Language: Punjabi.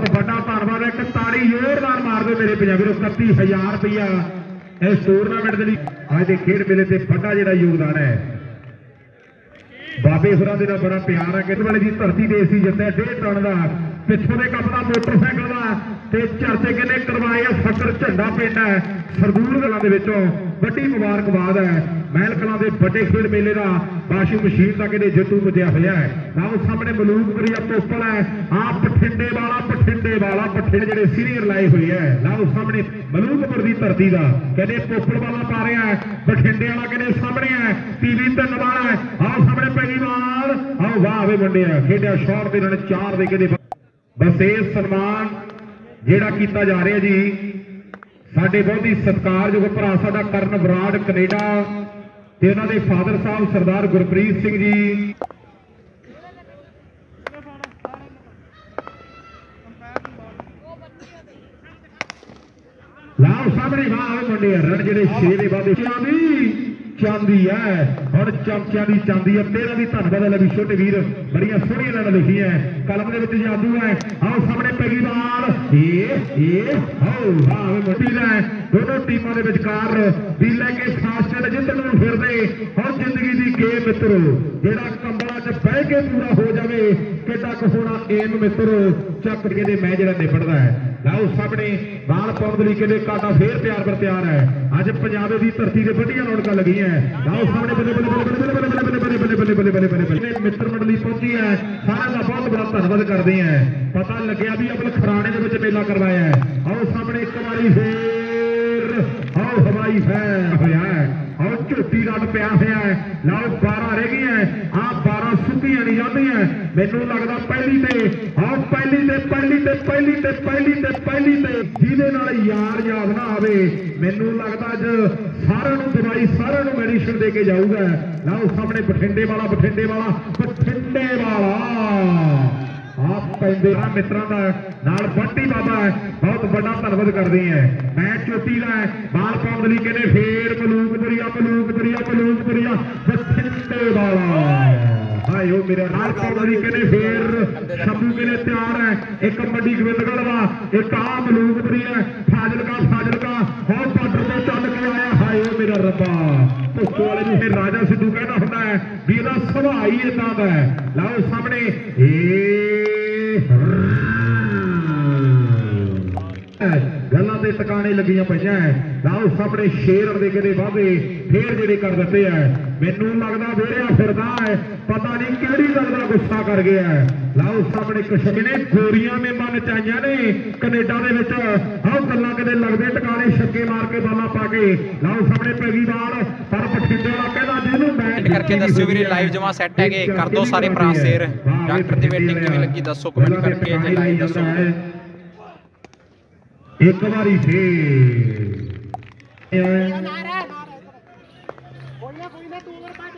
ਬਹੁਤ ਵੱਡਾ ਧੰਨਵਾਦ ਹੈ। ਇੱਕ ਤਾੜੀ ਜ਼ੋਰਦਾਰ ਮਾਰ ਦਿਓ ਮੇਰੇ ਪੰਜਾਬੀ ਨੂੰ 31000 ਰੁਪਇਆ ਇਸ ਟੂਰਨਾਮੈਂਟ ਦੇ ਲਈ। ਅੱਜ ਦੇ ਖੇਡ ਮੇਲੇ ਤੇ ਵੱਡਾ ਜਿਹੜਾ ਯੋਗਦਾਨ ਹੈ। ਬਾਬੇ ਹੋਰਾਂ ਦੇ ਨਾਲ ਬੜਾ ਪਿਆਰ ਹੈ। ਕਿਤੇ ਵਾਲੇ ਦੀ ਧਰਤੀ ਦੇ ਸੀ ਜਿੱਤੇ ਡੇਢ ਟਨ ਦਾ। ਪਿੱਛੋਂ ਦੇ ਕੱਪ ਦਾ ਮੋਟਰਸਾਈਕਲ ਦਾ ਤੇ ਚਰਚੇ ਕਿਨੇ ਕਰਵਾਏ ਆ, ਫਕਰ ਝੰਡਾ ਪਿੰਡ ਹੈ। ਸਰਦੂਲ ਗਲਾਂ ਦੇ ਵਿੱਚੋਂ ਵੱਡੀ ਮੁਬਾਰਕਬਾਦ ਹੈ। ਮਹਿਲ ਕਲਾਂ ਦੇ ਵੱਡੇ ਖੇਡ ਮੇਲੇ ਦਾ ਬਾਸ਼ੀ ਮਸ਼ੀਨ ਦਾ ਕਿਤੇ ਜੱਟੂ ਪੁੱਜਿਆ ਹੋਇਆ ਹੈ। ਨਾਲ ਸਾਹਮਣੇ ਮਲੂਕਪੁਰੀਆ ਪੋਪਲ ਹੈ। ਆ ਪਠਿੰਡੇ ਵਾਲਾ, ਪਠਿੰਡੇ ਵਾਲਾ ਜਿਹੜੇ ਸੀਨੀਅਰ ਲਾਏ ਹੋਏ ਹੈ ਨਾਲ ਸਾਹਮਣੇ ਮਲੂਕਪੁਰ ਦੀ ਧਰਤੀ ਦਾ। ਕਹਿੰਦੇ ਪੋਪਲ ਵਾਲਾ ਪਾ ਰਿਹਾ ਬਠਿੰਡੇ ਵਾਲਾ ਕਹਿੰਦੇ ਸਾਹਮਣੇ ਹੈ ਟੀਵੀ ਤਿੰਨ ਵਾਲਾ ਹੈ। ਸਾਹਮਣੇ ਪਹਿਲੀਵਾਲ ਆਹ ਵਾਹ ਵੇ ਮੁੰਡਿਆ, ਖੇਡਿਆ ਸ਼ਾਟ ਦੇ ਨਾਲ ਚਾਰ ਦੇ ਕਹਿੰਦੇ ਬਸ ਇਹ ਸਨਮਾਨ ਜਿਹੜਾ ਕੀਤਾ ਜਾ ਰਿਹਾ ਜੀ, ਸਾਡੇ ਬਹੁਤ ਹੀ ਸਤਿਕਾਰਯੋਗ ਭਰਾ ਸਾਡਾ ਕਰਨ ਬਰਾੜ ਕੈਨੇਡਾ ਤੇ ਉਹਨਾਂ ਦੇ ਫਾਦਰ ਸਾਹਿਬ ਸਰਦਾਰ ਗੁਰਪ੍ਰੀਤ ਸਿੰਘ ਜੀ। ਲਾਓ ਸਾਹਮਣੇ ਵਾਹ ਮੁੰਡੇ ਰਨ ਜਿਹੜੇ 6 ਦੇ ਬਾਅਦ ਚਾਂਦੀ ਚਾਂਦੀ ਹੈ। ਹੁਣ ਚਮਚਿਆਂ ਦੀ ਚਾਂਦੀ ਹੈ ਤੇਰਾ ਵੀ ਧੰਨਵਾਦ ਹੈ ਵੀ ਛੋਟੇ ਵੀਰ। ਬੜੀਆਂ ਸੋਹਣੀਆਂ ਨਾਲ ਲਿਖੀਆਂ ਕਲਮ ਦੇ ਵਿੱਚ ਜਾਦੂ ਹੈ। ਆਓ ਸਾਹਮਣੇ ਪਹਿਲੀਵਾਲ ਏ ਏ, ਹੋ ਵਾਹ ਵੇ ਮੋਟੀ ਦਾ ਦੋਨੋਂ ਟੀਮਾਂ ਦੇ ਵਿਚਕਾਰ ਵੀ ਲੈ ਕੇ ਫਾਸਟ ਜਿੱਤਣ ਨੂੰ ਫਿਰਦੇ। ਹੁਣ ਜ਼ਿੰਦਗੀ ਦੀ ਗੇਮ ਮਿੱਤਰੋ, ਜਿਹੜਾ ਕੰਬਲਾਂ 'ਚ ਬਹਿ ਕੇ ਪੂਰਾ ਹੋ ਜਾਵੇ, ਕਿੱਡਾ ਕੁ ਹੋਣਾ ਏਮ ਮਿੱਤਰੋ, ਚੱਕ ਕੇ ਦੇ ਮੈਂ ਜਿਹੜਾ ਨਿਬੜਦਾ ਹੈ। ਲਾਓ ਸਾਹਮਣੇ ਬਾਲ ਪਾਉਣ ਦੇ ਲਈ ਕਹਿੰਦੇ ਕਾਟਾ ਫੇਰ ਤਿਆਰ ਪਰ ਤਿਆਰ ਹੈ ਅੱਜ ਪੰਜਾਬ ਦੀ ਧਰਤੀ ਤੇ ਵੱਡੀਆਂ ਰੌਣਕਾਂ ਲੱਗੀਆਂ ਲਾਓ ਸਾਹਮਣੇ ਬੱਲੇ ਬੱਲੇ ਬੱਲੇ ਬੱਲੇ ਬੱਲੇ ਬੱਲੇ ਬੱਲੇ ਬੱਲੇ ਬੱਲੇ ਬੱਲੇ ਬੱਲੇ ਬੱਲੇ ਬੱਲੇ ਮਿੱਤਰ ਮੰਡਲੀ ਪਹੁੰਚੀ ਹੈ ਸਾਰਿਆਂ ਦਾ ਬਹੁਤ ਬੜਾ ਧੰਨਵਾਦ ਕਰਦੇ ਹਾਂ ਪਤਾ ਲੱਗਿਆ ਵੀ ਆਪਣੇ ਖਰਾਣੇ ਦੇ ਵਿੱਚ ਮੇਲਾ ਕਰਵਾਇਆ ਹੈ ਆਓ ਸਾਹਮਣੇ ਇੱਕ ਵਾਰੀ ਫੇਰ ਆਓ ਹਵਾਈ ਫੈਰ ਹੋਇਆ ਹੈ ਆਓ ਝੋਟੀ ਰੱਡ ਪਿਆ ਹੋਇਆ ਹੈ ਲਾਓ 12 ਰਹਿ ਗਈਆਂ ਸੁੱਕੀਆਂ ਨਹੀਂ ਜਾਂਦੀਆਂ। ਮੈਨੂੰ ਲੱਗਦਾ ਪਹਿਲੀ ਤੇ ਆਓ ਪਹਿਲੀ ਤੇ ਪਹਿਲੀ ਤੇ ਪਹਿਲੀ ਤੇ ਪਹਿਲੀ ਤੇ ਪਹਿਲੀ ਤੇ ਜਿਹਦੇ ਨਾਲ ਯਾਰ ਯਾਦ ਨਾ ਆਵੇ। ਮੈਨੂੰ ਲੱਗਦਾ ਅੱਜ ਸਾਰਿਆਂ ਨੂੰ ਦਵਾਈ ਸਾਰਿਆਂ ਨੂੰ ਮੈਡੀਸਨ ਦੇ ਕੇ ਜਾਊਗਾ। ਲਾਓ ਸਾਹਮਣੇ ਬਠਿੰਡੇ ਵਾਲਾ ਬਠਿੰਡੇ ਵਾਲਾ ਬਠਿੰਡੇ ਵਾਲਾ। ਆਪ ਪੈਂਦੇ ਆ ਮਿੱਤਰਾਂ ਦਾ ਨਾਲ ਬੰਟੀ ਬਾਬਾ ਬਹੁਤ ਵੱਡਾ ਧੰਨਵਾਦ ਕਰਦੇ ਆ ਮੈਂ ਚੋਟੀ ਦਾ ਹੈ, ਬਾਲ ਪਾਉਣ ਦੇ ਲਈ ਕਹਿੰਦੇ ਫੇਰ ਮਲੂਕ ਨਾਲ ਪਾਉਣ ਕਹਿੰਦੇ ਫੇਰ ਸ਼ੰਭੂ ਕਹਿੰਦੇ ਤਿਆਰ ਹੈ। ਇੱਕ ਵੱਡੀ ਗੋਬਿੰਦਗੜ੍ਹ ਦਾ ਇੱਕ ਆ ਮਲੂਕਪੁਰੀਆ ਫਾਜ਼ਿਲਕਾ ਫਾਜ਼ਿਲਕਾ ਹੋਰ ਬਾਰਡਰ ਤੋਂ ਚੱਲ ਕੇ ਆਇਆ। ਹਾਏ ਮੇਰਾ ਰੱਬਾ। ਭੁੱਖੋ ਵਾਲੇ ਨੂੰ ਫਿਰ ਰਾਜਾ ਸਿੱਧੂ ਕਹਿੰਦਾ ਹੁੰਦਾ ਹੈ ਵੀ ਇਹਦਾ ਸੁਭਾਅ ਹੀ ਇਦਾਂ ਦਾ ਹੈ। ਲਾਓ ਸਾਹਮਣੇ, ਏ ਗੱਲਾਂ ਦੇ ਟਿਕਾਣੇ ਲੱਗੀਆਂ ਪਈਆਂ ਐ। ਲਾਓ ਸਾਹਮਣੇ ਸ਼ੇਰ ਦੇ ਕਿਤੇ ਵਾਅਦੇ ਫੇਰ ਜਿਹੜੇ ਕਰ ਦਿੱਤੇ ਐ ਮੈਨੂੰ ਲੱਗਦਾ ਵੇੜਿਆ ਫਿਰਦਾ ਹੈ। ਪਤਾ ਬੜੀ ਜ਼ਿਆਦਾ ਗੁੱਸਾ ਕਰ ਗਿਆ ਲਓ ਸਾਹਮਣੇ ਕਸ਼ਮੀਨੇ ਗੋਰੀਆਂ ਮੇਮਾਂ ਨਚਾਈਆਂ ਨੇ। ਕੈਨੇਡਾ ਦੇ ਵਿੱਚ ਆਹ ਗੱਲਾਂ ਕਦੇ ਲੱਗਦੇ ਟਿਕਾਣੇ ਛੱਕੇ ਮਾਰ ਕੇ ਬਾਲਾਂ ਪਾ ਕੇ। ਲਓ ਸਾਹਮਣੇ ਪੈਗੀ ਬਾਲ ਪਰ ਬਠਿੰਡੇ ਦਾ ਕਹਿੰਦਾ ਜਿਹਨੂੰ ਮੈਂ ਕਰਕੇ ਦੱਸਿਓ ਵੀਰੇ ਲਾਈਵ ਜਮਾ ਸੈੱਟ ਹੈਗੇ ਕਰ ਦੋ ਸਾਰੇ ਭਰਾ ਸ਼ੇਅਰ। ਡਾਕਟਰ ਦੀ ਵੇਟਿੰਗ ਕਿਵੇਂ ਲੱਗੀ ਦੱਸੋ ਕਮੈਂਟ ਕਰਕੇ ਤੇ ਲਾਈਵ ਦੱਸੋ। ਇੱਕ ਵਾਰੀ ਫੇਰ। ਨਾਰਾ ਨਾਰਾ ਕੋਈ ਨਾ ਕੋਈ ਨਾ ਤੂੰ ਅਗਰ ਪਾ